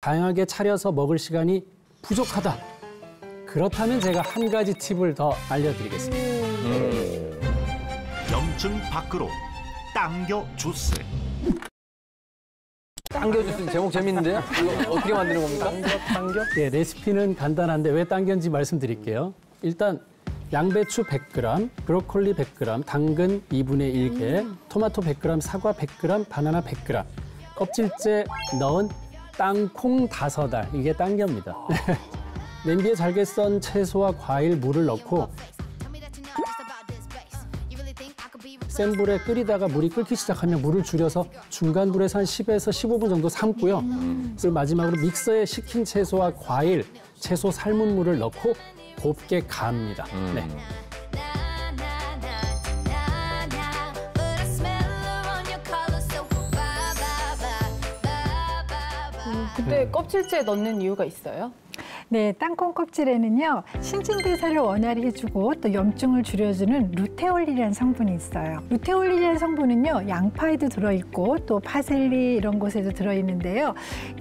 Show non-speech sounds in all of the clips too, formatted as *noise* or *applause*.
다양하게 차려서 먹을 시간이 부족하다. 그렇다면 제가 한 가지 팁을 더 알려드리겠습니다. 염증 밖으로 당겨 주스. 당겨주신 제목 재밌는데요? 이거 어떻게 만드는 겁니까? 당겨? 예, 레시피는 간단한데 왜 당겨인지 말씀드릴게요. 일단 양배추 100g, 브로콜리 100g, 당근 2분의 1개, 토마토 100g, 사과 100g, 바나나 100g, 껍질째 넣은 땅콩 다섯 알 이게 당겨입니다. *laughs* 냄비에 잘게 썬 채소와 과일, 물을 넣고 센 불에 끓이다가 물이 끓기 시작하면 물을 줄여서 중간 불에서 한 10에서 15분 정도 삶고요. 그리고 마지막으로 믹서에 식힌 채소와 과일, 채소 삶은 물을 넣고 곱게 갑니다. 네. 근데 껍질째 넣는 이유가 있어요? 네, 땅콩 껍질에는요 신진 대사를 원활히 해주고 또 염증을 줄여주는 루테올린이라는 성분이 있어요. 루테올린이라는 성분은요 양파에도 들어있고 또 파셀리 이런 곳에도 들어있는데요.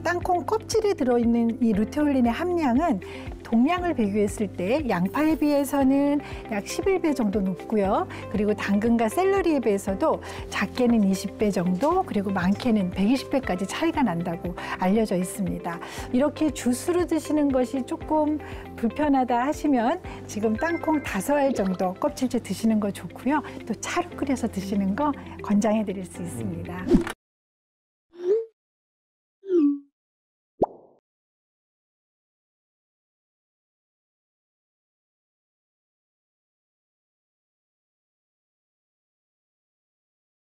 땅콩 껍질에 들어있는 이 루테올린의 함량은 동량을 비교했을 때 양파에 비해서는 약 11배 정도 높고요. 그리고 당근과 샐러리에 비해서도 작게는 20배 정도, 그리고 많게는 120배까지 차이가 난다고 알려져 있습니다. 이렇게 주스로 드시는 것이 조금 불편하다 하시면 지금 땅콩 다섯 알 정도 껍질째 드시는 거 좋고요. 또 차로 끓여서 드시는 거 권장해 드릴 수 있습니다.